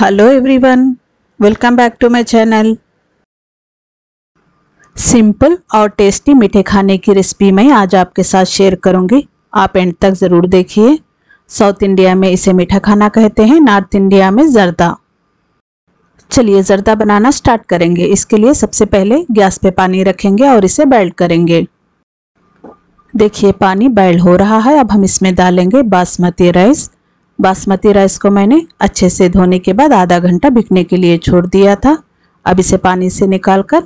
Hello everyone welcome back to my channel simple और tasty मीठे खाने की रेसिपी मैं आज आपके साथ शेयर करूँगी। आप एंड तक ज़रूर देखिए। साउथ इंडिया में इसे मीठा खाना कहते हैं नॉर्थ इंडिया में जर्दा। चलिए जर्दा बनाना स्टार्ट करेंगे। इसके लिए सबसे पहले गैस पे पानी रखेंगे और इसे बैल्ट करेंगे। देखिए, पानी बैल्ट हो रहा है। अब हम इसमें डालेंगे बासमती राइस बासमती राइस को मैंने अच्छे से धोने के बाद आधा घंटा बिकने के लिए छोड़ दिया था। अब इसे पानी से निकाल कर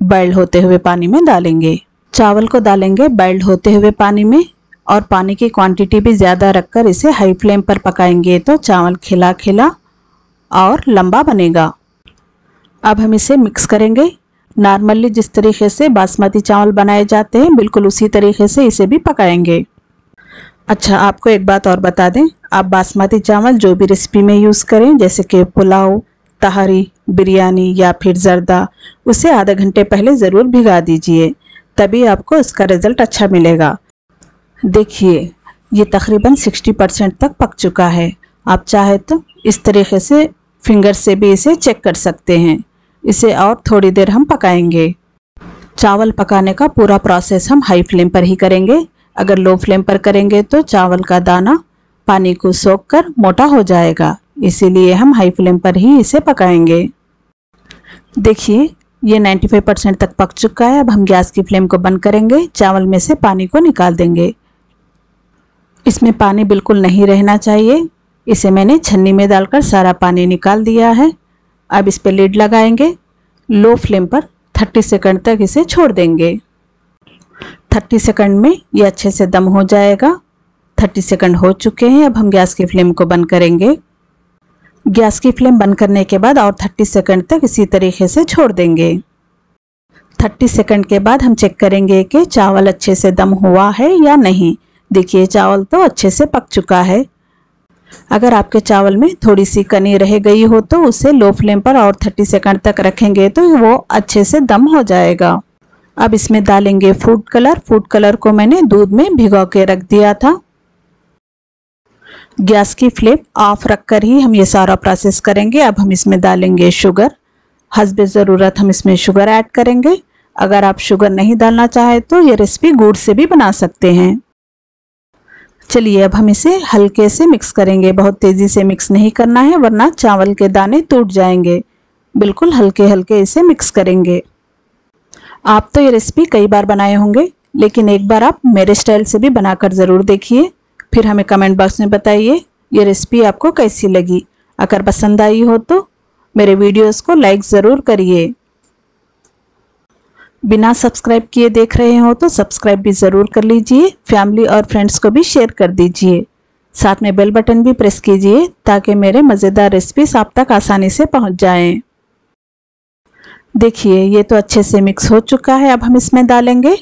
बॉइल्ड होते हुए पानी में डालेंगे। चावल को डालेंगे बॉइल्ड होते हुए पानी में और पानी की क्वांटिटी भी ज़्यादा रखकर इसे हाई फ्लेम पर पकाएँगे तो चावल खिला खिला और लंबा बनेगा। अब हम इसे मिक्स करेंगे। नॉर्मली जिस तरीके से बासमती चावल बनाए जाते हैं, बिल्कुल उसी तरीके से इसे भी पकाएँगे। अच्छा आपको एक बात और बता दें। आप बासमती चावल जो भी रेसिपी में यूज़ करें, जैसे कि पुलाव, तहरी, बिरयानी या फिर जर्दा, उसे आधे घंटे पहले ज़रूर भिगा दीजिए, तभी आपको इसका रिज़ल्ट अच्छा मिलेगा। देखिए, ये तकरीबन 60 परसेंट तक पक चुका है। आप चाहे तो इस तरीके से फिंगर से भी इसे चेक कर सकते हैं। इसे और थोड़ी देर हम पकाएँगे। चावल पकाने का पूरा प्रोसेस हम हाई फ्लेम पर ही करेंगे। अगर लो फ्लेम पर करेंगे तो चावल का दाना पानी को सोख कर मोटा हो जाएगा। इसीलिए हम हाई फ्लेम पर ही इसे पकाएँगे। देखिए, ये 95 परसेंट तक पक चुका है। अब हम गैस की फ्लेम को बंद करेंगे। चावल में से पानी को निकाल देंगे। इसमें पानी बिल्कुल नहीं रहना चाहिए। इसे मैंने छन्नी में डालकर सारा पानी निकाल दिया है। अब इस पर लीड लगाएँगे। लो फ्लेम पर 30 सेकंड तक इसे छोड़ देंगे। 30 सेकंड में ये अच्छे से दम हो जाएगा। 30 सेकंड हो चुके हैं, अब हम गैस की फ्लेम को बंद करेंगे। गैस की फ्लेम बंद करने के बाद और 30 सेकंड तक इसी तरीके से छोड़ देंगे। 30 सेकंड के बाद हम चेक करेंगे कि चावल अच्छे से दम हुआ है या नहीं। देखिए, चावल तो अच्छे से पक चुका है। अगर आपके चावल में थोड़ी सी कनी रह गई हो तो उसे लो फ्लेम पर और 30 सेकंड तक रखेंगे तो वो अच्छे से दम हो जाएगा। अब इसमें डालेंगे फ़ूड कलर। फ़ूड कलर को मैंने दूध में भिगो के रख दिया था। गैस की फ्लेम ऑफ़ रखकर ही हम ये सारा प्रोसेस करेंगे। अब हम इसमें डालेंगे शुगर हसब ज़रूरत, हम इसमें शुगर ऐड करेंगे। अगर आप शुगर नहीं डालना चाहे तो ये रेसिपी गुड़ से भी बना सकते हैं। चलिए, अब हम इसे हल्के से मिक्स करेंगे। बहुत तेज़ी से मिक्स नहीं करना है, वरना चावल के दाने टूट जाएँगे। बिल्कुल हल्के हल्के इसे मिक्स करेंगे। आप तो ये रेसिपी कई बार बनाए होंगे, लेकिन एक बार आप मेरे स्टाइल से भी बनाकर ज़रूर देखिए। फिर हमें कमेंट बॉक्स में बताइए, ये रेसिपी आपको कैसी लगी। अगर पसंद आई हो तो मेरे वीडियोस को लाइक ज़रूर करिए। बिना सब्सक्राइब किए देख रहे हो तो सब्सक्राइब भी ज़रूर कर लीजिए फैमिली और फ्रेंड्स को भी शेयर कर दीजिए। साथ में बेल बटन भी प्रेस कीजिए ताकि मेरे मज़ेदार रेसिपीज़ आप तक आसानी से पहुँच जाएँ। देखिए, ये तो अच्छे से मिक्स हो चुका है, अब हम इसमें डालेंगे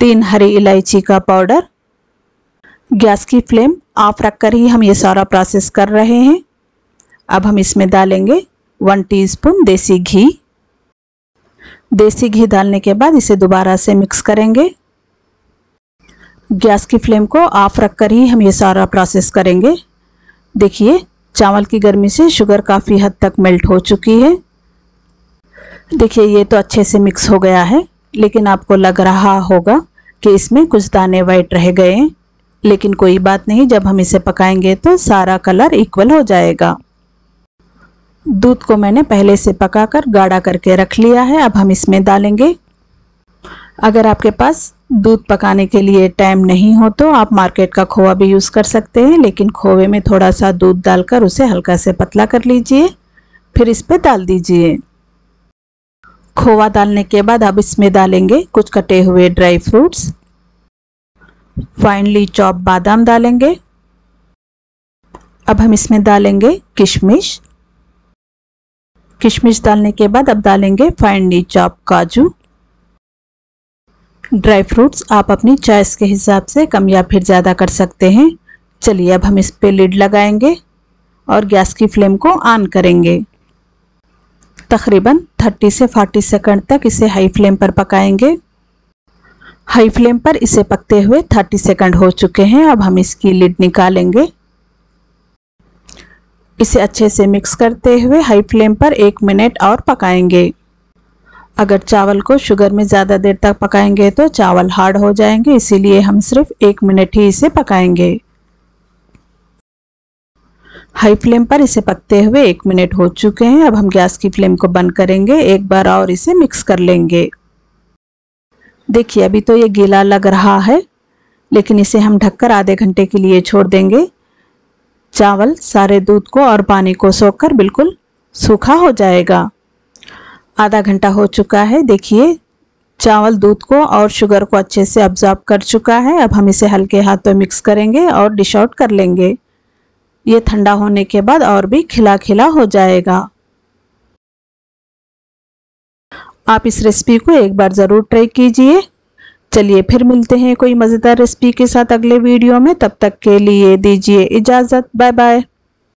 तीन हरी इलायची का पाउडर गैस की फ्लेम ऑफ़ रखकर ही हम ये सारा प्रोसेस कर रहे हैं। अब हम इसमें डालेंगे वन टीस्पून देसी घी। देसी घी डालने के बाद इसे दोबारा से मिक्स करेंगे। गैस की फ्लेम को ऑफ़ रखकर ही हम ये सारा प्रोसेस करेंगे। देखिए, चावल की गर्मी से शुगर काफ़ी हद तक मेल्ट हो चुकी है। देखिए, ये तो अच्छे से मिक्स हो गया है, लेकिन आपको लग रहा होगा कि इसमें कुछ दाने वाइट रह गए हैं। लेकिन कोई बात नहीं, जब हम इसे पकाएँगे तो सारा कलर इक्वल हो जाएगा। दूध को मैंने पहले से पकाकर गाढ़ा करके रख लिया है, अब हम इसमें डालेंगे। अगर आपके पास दूध पकाने के लिए टाइम नहीं हो तो आप मार्केट का खोवा भी यूज़ कर सकते हैं, लेकिन खोवे में थोड़ा सा दूध डालकर उसे हल्का से पतला कर लीजिए, फिर इस पर डाल दीजिए। खोवा डालने के बाद अब इसमें डालेंगे कुछ कटे हुए ड्राई फ्रूट्स फाइनली चॉप बादाम डालेंगे। अब हम इसमें डालेंगे किशमिश। किशमिश डालने के बाद अब डालेंगे फाइनली चॉप काजू। ड्राई फ्रूट्स आप अपनी चॉइस के हिसाब से कम या फिर ज़्यादा कर सकते हैं। चलिए अब हम इस पे लिड लगाएँगे और गैस की फ्लेम को ऑन करेंगे। तकरीबन 30 से 40 सेकंड तक इसे हाई फ्लेम पर पकाएँगे। हाई फ्लेम पर इसे पकते हुए 30 सेकंड हो चुके हैं। अब हम इसकी लिड निकालेंगे। इसे अच्छे से मिक्स करते हुए हाई फ्लेम पर एक मिनट और पकाएँगे। अगर चावल को शुगर में ज़्यादा देर तक पकाएँगे तो चावल हार्ड हो जाएँगे, इसीलिए हम सिर्फ़ एक मिनट ही इसे पकाएँगे। हाई फ्लेम पर इसे पकते हुए एक मिनट हो चुके हैं। अब हम गैस की फ्लेम को बंद करेंगे। एक बार और इसे मिक्स कर लेंगे। देखिए, अभी तो ये गीला लग रहा है, लेकिन इसे हम ढककर आधे घंटे के लिए छोड़ देंगे। चावल, सारे दूध को और पानी को सोखकर बिल्कुल सूखा हो जाएगा। आधा घंटा हो चुका है, देखिए, चावल दूध को और शुगर को अच्छे से ऑब्जॉर्व कर चुका है। अब हम इसे हल्के हाथों मिक्स करेंगे और डिश आउट कर लेंगे। ये ठंडा होने के बाद और भी खिला खिला हो जाएगा। आप इस रेसिपी को एक बार ज़रूर ट्राई कीजिए। चलिए फिर मिलते हैं कोई मज़ेदार रेसिपी के साथ अगले वीडियो में। तब तक के लिए दीजिए इजाज़त। Bye bye